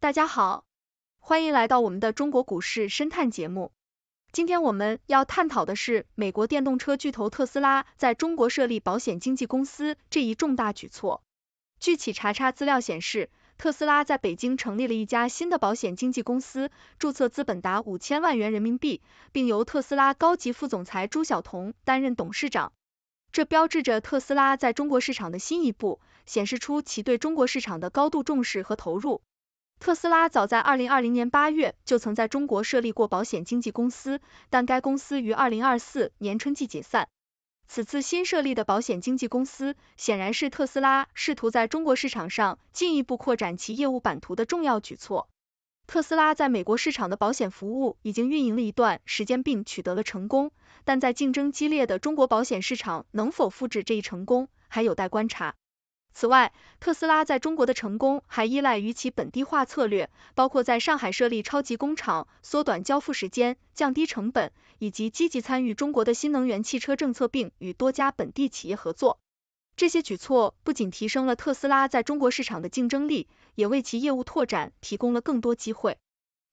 大家好，欢迎来到我们的中国股市深探节目。今天我们要探讨的是美国电动车巨头特斯拉在中国设立保险经纪公司这一重大举措。据企查查资料显示，特斯拉在北京成立了一家新的保险经纪公司，注册资本达五千万元人民币，并由特斯拉高级副总裁朱晓彤担任董事长。这标志着特斯拉在中国市场的新一步，显示出其对中国市场的高度重视和投入。特斯拉早在二零二零年八月就曾在中国设立过保险经纪公司，但该公司于二零二四年春季解散。此次新设立的保险经纪公司，显然是特斯拉试图在中国市场上进一步扩展其业务版图的重要举措。特斯拉在美国市场的保险服务已经运营了一段时间，并取得了成功，但在竞争激烈的中国保险市场能否复制这一成功，还有待观察。此外，特斯拉在中国的成功还依赖于其本地化策略，包括在上海设立超级工厂、缩短交付时间、降低成本，以及积极参与中国的新能源汽车政策，并与多家本地企业合作。这些举措不仅提升了特斯拉在中国市场的竞争力，也为其业务拓展提供了更多机会。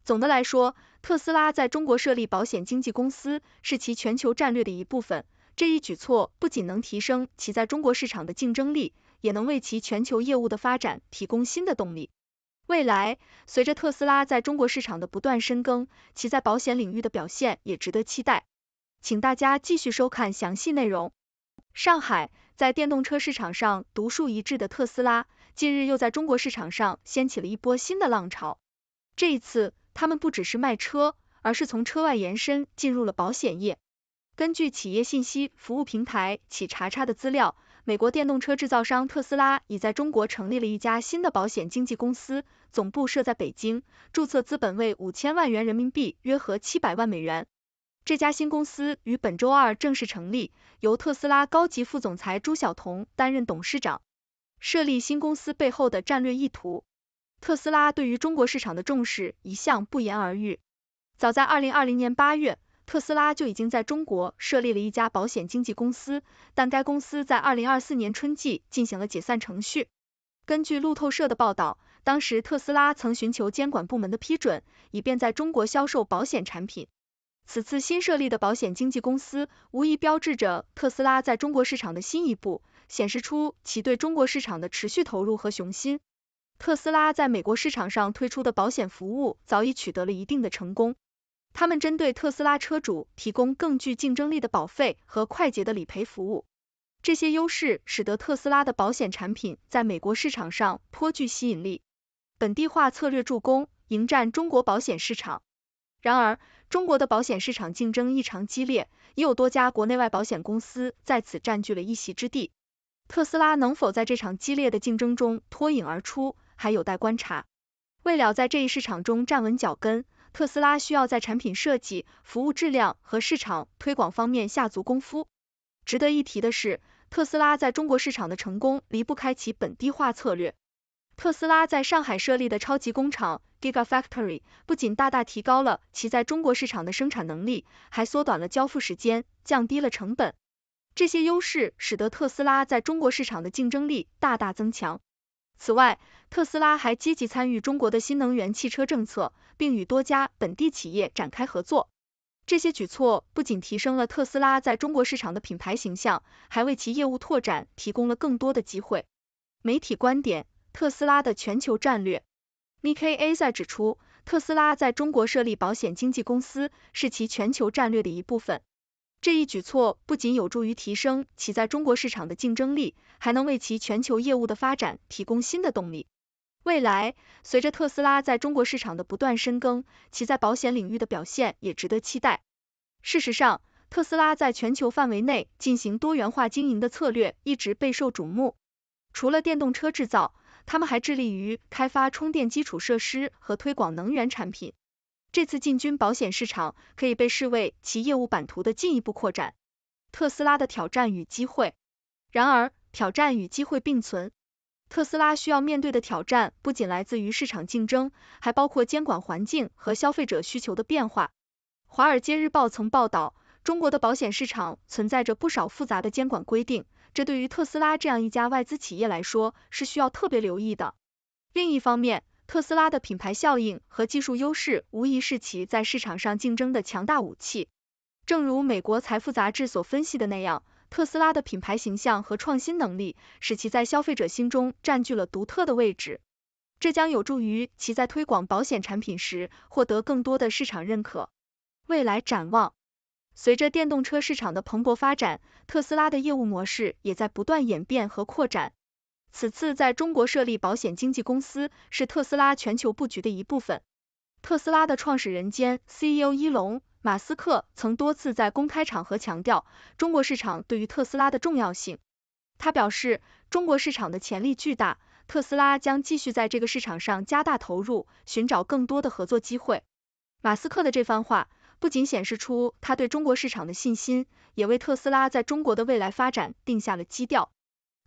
总的来说，特斯拉在中国设立保险经纪公司是其全球战略的一部分。这一举措不仅能提升其在中国市场的竞争力，也能为其全球业务的发展提供新的动力。未来，随着特斯拉在中国市场的不断深耕，其在保险领域的表现也值得期待。请大家继续收看详细内容。上海在电动车市场上独树一帜的特斯拉，近日又在中国市场上掀起了一波新的浪潮。这一次，他们不只是卖车，而是从车外延伸进入了保险业。根据企业信息服务平台企查查的资料。美国电动车制造商特斯拉已在中国成立了一家新的保险经纪公司，总部设在北京，注册资本为五千万元人民币，约合七百万美元。这家新公司于本周二正式成立，由特斯拉高级副总裁朱晓彤担任董事长。设立新公司背后的战略意图，特斯拉对于中国市场的重视一向不言而喻。早在二零二零年八月。特斯拉就已经在中国设立了一家保险经纪公司，但该公司在二零二四年春季进行了解散程序。根据路透社的报道，当时特斯拉曾寻求监管部门的批准，以便在中国销售保险产品。此次新设立的保险经纪公司，无疑标志着特斯拉在中国市场的新一步，显示出其对中国市场的持续投入和雄心。特斯拉在美国市场上推出的保险服务早已取得了一定的成功。他们针对特斯拉车主提供更具竞争力的保费和快捷的理赔服务，这些优势使得特斯拉的保险产品在美国市场上颇具吸引力。本地化策略助攻迎战中国保险市场。然而，中国的保险市场竞争异常激烈，已有多家国内外保险公司在此占据了一席之地。特斯拉能否在这场激烈的竞争中脱颖而出，还有待观察。为了在这一市场中站稳脚跟，特斯拉需要在产品设计、服务质量和市场推广方面下足功夫。值得一提的是，特斯拉在中国市场的成功离不开其本地化策略。特斯拉在上海设立的超级工厂 Gigafactory 不仅大大提高了其在中国市场的生产能力，还缩短了交付时间，降低了成本。这些优势使得特斯拉在中国市场的竞争力大大增强。此外，特斯拉还积极参与中国的新能源汽车政策，并与多家本地企业展开合作。这些举措不仅提升了特斯拉在中国市场的品牌形象，还为其业务拓展提供了更多的机会。媒体观点：特斯拉的全球战略。Nikkei Asia 指出，特斯拉在中国设立保险经纪公司是其全球战略的一部分。这一举措不仅有助于提升其在中国市场的竞争力，还能为其全球业务的发展提供新的动力。未来，随着特斯拉在中国市场的不断深耕，其在保险领域的表现也值得期待。事实上，特斯拉在全球范围内进行多元化经营的策略一直备受瞩目。除了电动车制造，他们还致力于开发充电基础设施和推广能源产品。这次进军保险市场可以被视为其业务版图的进一步扩展。特斯拉的挑战与机会，然而挑战与机会并存。特斯拉需要面对的挑战不仅来自于市场竞争，还包括监管环境和消费者需求的变化。华尔街日报曾报道，中国的保险市场存在着不少复杂的监管规定，这对于特斯拉这样一家外资企业来说是需要特别留意的。另一方面，特斯拉的品牌效应和技术优势无疑是其在市场上竞争的强大武器。正如美国财富杂志所分析的那样，特斯拉的品牌形象和创新能力使其在消费者心中占据了独特的位置，这将有助于其在推广保险产品时获得更多的市场认可。未来展望，随着电动车市场的蓬勃发展，特斯拉的业务模式也在不断演变和扩展。此次在中国设立保险经纪公司是特斯拉全球布局的一部分。特斯拉的创始人兼 CEO 伊隆。马斯克曾多次在公开场合强调中国市场对于特斯拉的重要性。他表示，中国市场的潜力巨大，特斯拉将继续在这个市场上加大投入，寻找更多的合作机会。马斯克的这番话不仅显示出他对中国市场的信心，也为特斯拉在中国的未来发展定下了基调。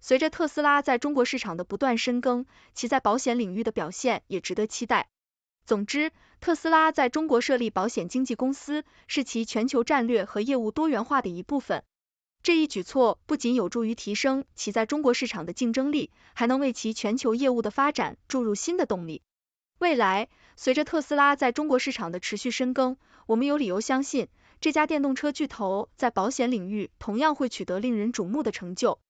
随着特斯拉在中国市场的不断深耕，其在保险领域的表现也值得期待。总之，特斯拉在中国设立保险经纪公司是其全球战略和业务多元化的一部分。这一举措不仅有助于提升其在中国市场的竞争力，还能为其全球业务的发展注入新的动力。未来，随着特斯拉在中国市场的持续深耕，我们有理由相信，这家电动车巨头在保险领域同样会取得令人瞩目的成就。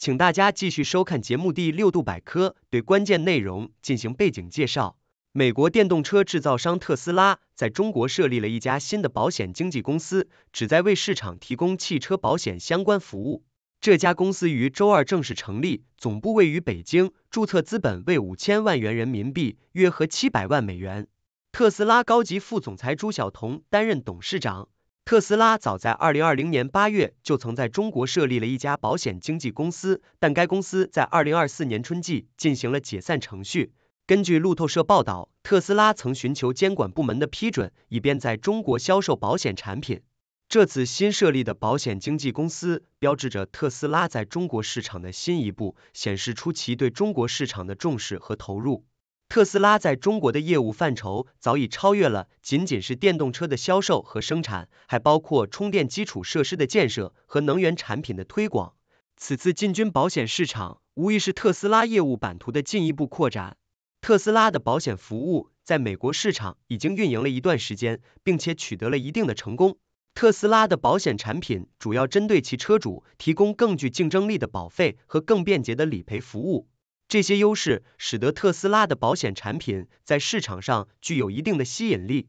请大家继续收看节目第六度百科，对关键内容进行背景介绍。美国电动车制造商特斯拉在中国设立了一家新的保险经纪公司，旨在为市场提供汽车保险相关服务。这家公司于周二正式成立，总部位于北京，注册资本为五千万元人民币，约合七百万美元。特斯拉高级副总裁朱晓彤担任董事长。特斯拉早在二零二零年八月就曾在中国设立了一家保险经纪公司，但该公司在二零二四年春季进行了解散程序。根据路透社报道，特斯拉曾寻求监管部门的批准，以便在中国销售保险产品。这次新设立的保险经纪公司标志着特斯拉在中国市场的新一步，显示出其对中国市场的重视和投入。特斯拉在中国的业务范畴早已超越了仅仅是电动车的销售和生产，还包括充电基础设施的建设和能源产品的推广。此次进军保险市场，无疑是特斯拉业务版图的进一步扩展。特斯拉的保险服务在美国市场已经运营了一段时间，并且取得了一定的成功。特斯拉的保险产品主要针对其车主提供更具竞争力的保费和更便捷的理赔服务。这些优势使得特斯拉的保险产品在市场上具有一定的吸引力。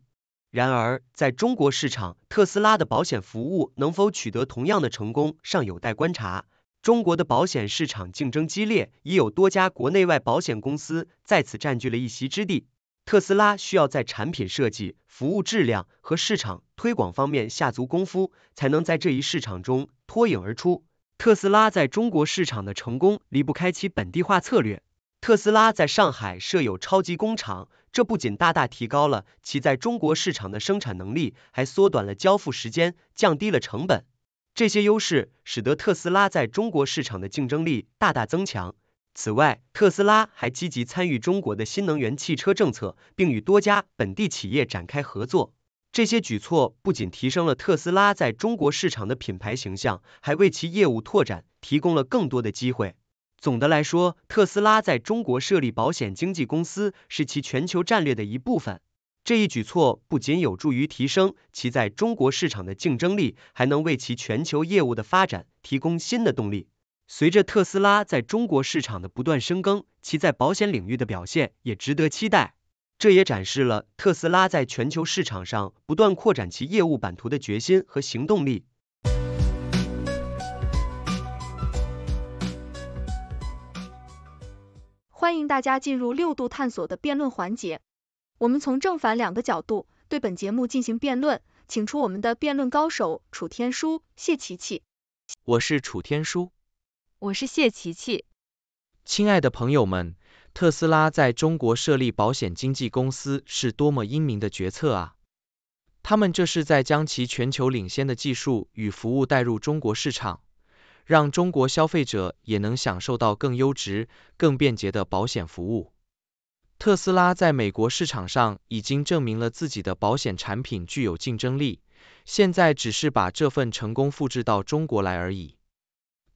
然而，在中国市场，特斯拉的保险服务能否取得同样的成功尚有待观察。中国的保险市场竞争激烈，已有多家国内外保险公司在此占据了一席之地。特斯拉需要在产品设计、服务质量和市场推广方面下足功夫，才能在这一市场中脱颖而出。特斯拉在中国市场的成功离不开其本地化策略。特斯拉在上海设有超级工厂，这不仅大大提高了其在中国市场的生产能力，还缩短了交付时间，降低了成本。这些优势使得特斯拉在中国市场的竞争力大大增强。此外，特斯拉还积极参与中国的新能源汽车政策，并与多家本地企业展开合作。这些举措不仅提升了特斯拉在中国市场的品牌形象，还为其业务拓展提供了更多的机会。总的来说，特斯拉在中国设立保险经纪公司是其全球战略的一部分。这一举措不仅有助于提升其在中国市场的竞争力，还能为其全球业务的发展提供新的动力。随着特斯拉在中国市场的不断深耕，其在保险领域的表现也值得期待。这也展示了特斯拉在全球市场上不断扩展其业务版图的决心和行动力。欢迎大家进入六度探索的辩论环节，我们从正反两个角度对本节目进行辩论，请出我们的辩论高手楚天舒、谢琪琪。我是楚天舒，我是谢琪琪。亲爱的朋友们。特斯拉在中国设立保险经纪公司是多么英明的决策啊！他们这是在将其全球领先的技术与服务带入中国市场，让中国消费者也能享受到更优质、更便捷的保险服务。特斯拉在美国市场上已经证明了自己的保险产品具有竞争力，现在只是把这份成功复制到中国来而已。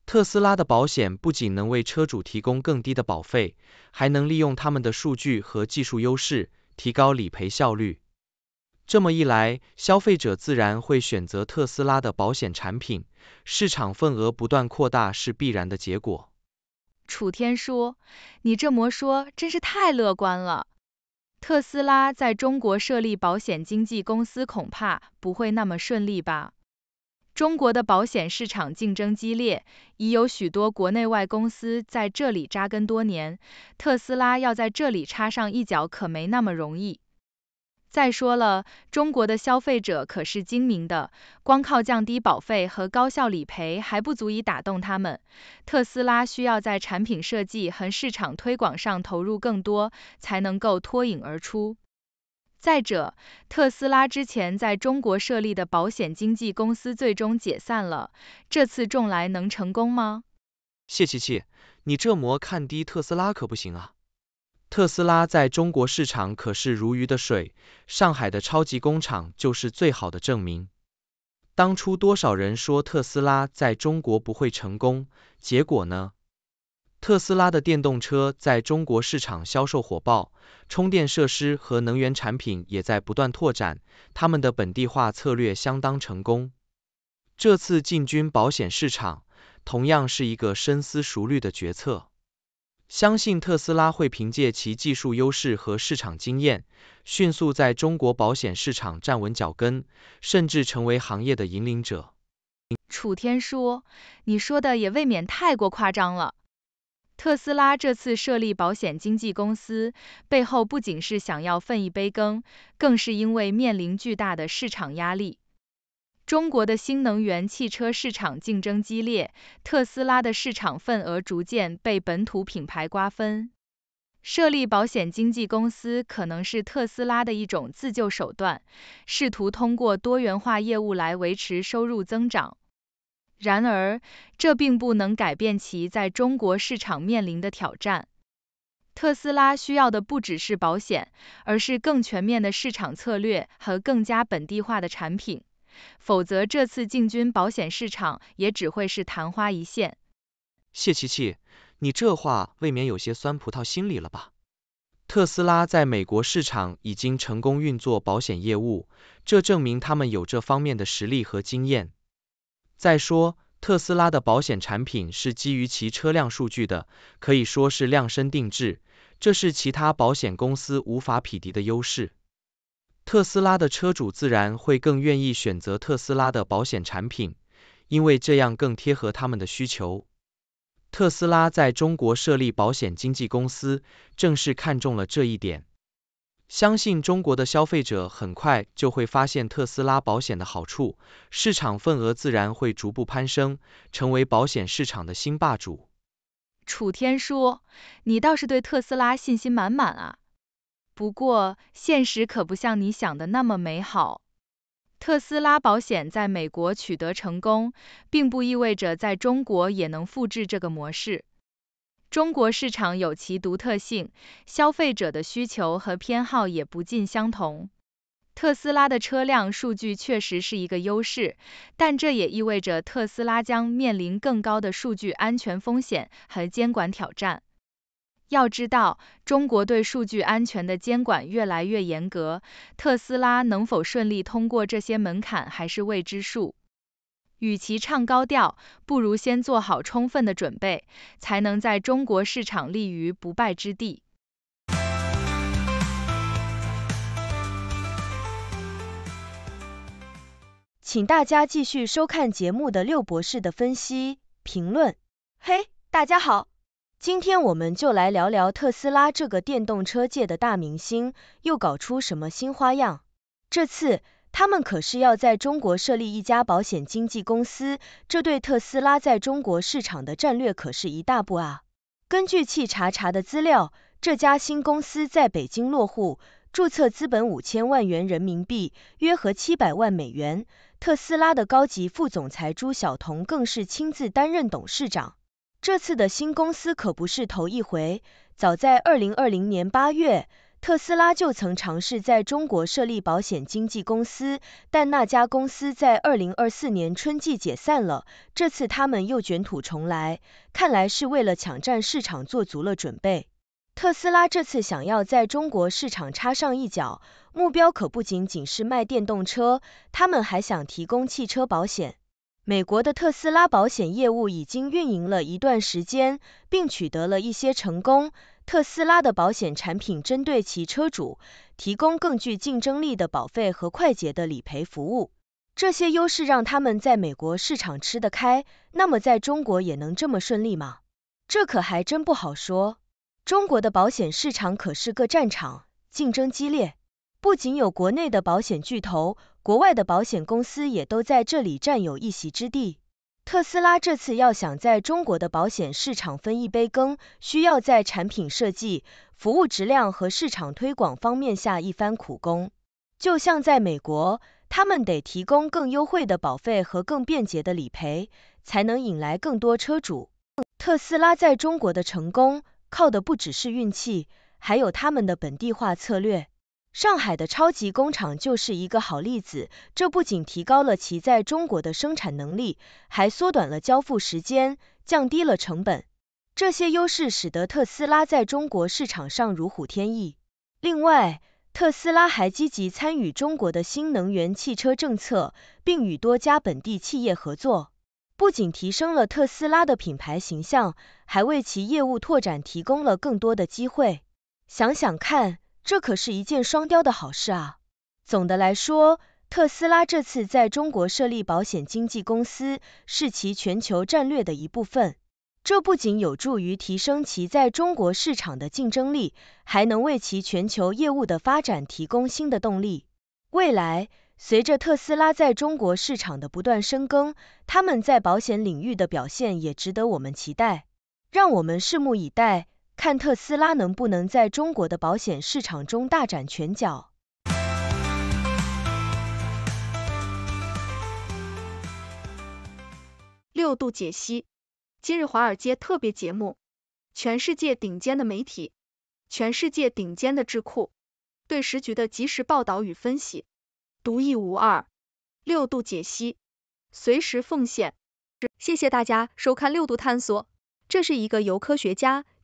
特斯拉的保险不仅能为车主提供更低的保费，还能利用他们的数据和技术优势，提高理赔效率。这么一来，消费者自然会选择特斯拉的保险产品，市场份额不断扩大是必然的结果。楚天说：“你这么说真是太乐观了。特斯拉在中国设立保险经纪公司恐怕不会那么顺利吧？中国的保险市场竞争激烈，已有许多国内外公司在这里扎根多年，特斯拉要在这里插上一脚可没那么容易。”再说了，中国的消费者可是精明的，光靠降低保费和高效理赔还不足以打动他们。特斯拉需要在产品设计和市场推广上投入更多，才能够脱颖而出。再者，特斯拉之前在中国设立的保险经纪公司最终解散了，这次重来能成功吗？谢琪琪，你这么看低特斯拉可不行啊。特斯拉在中国市场可是如鱼的水，上海的超级工厂就是最好的证明。当初多少人说特斯拉在中国不会成功，结果呢？特斯拉的电动车在中国市场销售火爆，充电设施和能源产品也在不断拓展，他们的本地化策略相当成功。这次进军保险市场，同样是一个深思熟虑的决策。相信特斯拉会凭借其技术优势和市场经验，迅速在中国保险市场站稳脚跟，甚至成为行业的引领者。楚天说：“你说的也未免太过夸张了。特斯拉这次设立保险经纪公司，背后不仅是想要分一杯羹，更是因为面临巨大的市场压力。”中国的新能源汽车市场竞争激烈，特斯拉的市场份额逐渐被本土品牌瓜分。设立保险经纪公司可能是特斯拉的一种自救手段，试图通过多元化业务来维持收入增长。然而，这并不能改变其在中国市场面临的挑战。特斯拉需要的不只是保险，而是更全面的市场策略和更加本地化的产品。否则，这次进军保险市场也只会是昙花一现。谢琪琪，你这话未免有些酸葡萄心理了吧？特斯拉在美国市场已经成功运作保险业务，这证明他们有这方面的实力和经验。再说，特斯拉的保险产品是基于其车辆数据的，可以说是量身定制，这是其他保险公司无法匹敌的优势。特斯拉的车主自然会更愿意选择特斯拉的保险产品，因为这样更贴合他们的需求。特斯拉在中国设立保险经纪公司，正是看中了这一点。相信中国的消费者很快就会发现特斯拉保险的好处，市场份额自然会逐步攀升，成为保险市场的新霸主。楚天说：“你倒是对特斯拉信心满满啊。”不过，现实可不像你想的那么美好。特斯拉保险在美国取得成功，并不意味着在中国也能复制这个模式。中国市场有其独特性，消费者的需求和偏好也不尽相同。特斯拉的车辆数据确实是一个优势，但这也意味着特斯拉将面临更高的数据安全风险和监管挑战。要知道，中国对数据安全的监管越来越严格，特斯拉能否顺利通过这些门槛还是未知数。与其唱高调，不如先做好充分的准备，才能在中国市场立于不败之地。请大家继续收看节目的六博士的分析评论。嘿，大家好。今天我们就来聊聊特斯拉这个电动车界的大明星又搞出什么新花样。这次他们可是要在中国设立一家保险经纪公司，这对特斯拉在中国市场的战略可是一大步啊。根据企查查的资料，这家新公司在北京落户，注册资本五千万元人民币，约合七百万美元。特斯拉的高级副总裁朱晓彤更是亲自担任董事长。这次的新公司可不是头一回，早在二零二零年八月，特斯拉就曾尝试在中国设立保险经纪公司，但那家公司在二零二四年春季解散了。这次他们又卷土重来，看来是为了抢占市场做足了准备。特斯拉这次想要在中国市场插上一脚，目标可不仅仅是卖电动车，他们还想提供汽车保险。美国的特斯拉保险业务已经运营了一段时间，并取得了一些成功。特斯拉的保险产品针对其车主，提供更具竞争力的保费和快捷的理赔服务。这些优势让他们在美国市场吃得开，那么在中国也能这么顺利吗？这可还真不好说。中国的保险市场可是个战场，竞争激烈，不仅有国内的保险巨头，国外的保险公司也都在这里占有一席之地。特斯拉这次要想在中国的保险市场分一杯羹，需要在产品设计、服务质量和市场推广方面下一番苦功。就像在美国，他们得提供更优惠的保费和更便捷的理赔，才能引来更多车主。特斯拉在中国的成功，靠的不只是运气，还有他们的本地化策略。上海的超级工厂就是一个好例子，这不仅提高了其在中国的生产能力，还缩短了交付时间，降低了成本。这些优势使得特斯拉在中国市场上如虎添翼。另外，特斯拉还积极参与中国的新能源汽车政策，并与多家本地企业合作，不仅提升了特斯拉的品牌形象，还为其业务拓展提供了更多的机会。想想看。这可是一件双雕的好事啊！总的来说，特斯拉这次在中国设立保险经纪公司，是其全球战略的一部分。这不仅有助于提升其在中国市场的竞争力，还能为其全球业务的发展提供新的动力。未来，随着特斯拉在中国市场的不断深耕，他们在保险领域的表现也值得我们期待。让我们拭目以待。看特斯拉能不能在中国的保险市场中大展拳脚。六度解析，今日华尔街特别节目，全世界顶尖的媒体，全世界顶尖的智库，对时局的及时报道与分析，独一无二。六度解析，随时奉献。谢谢大家收看六度探索。这是一个由科学家、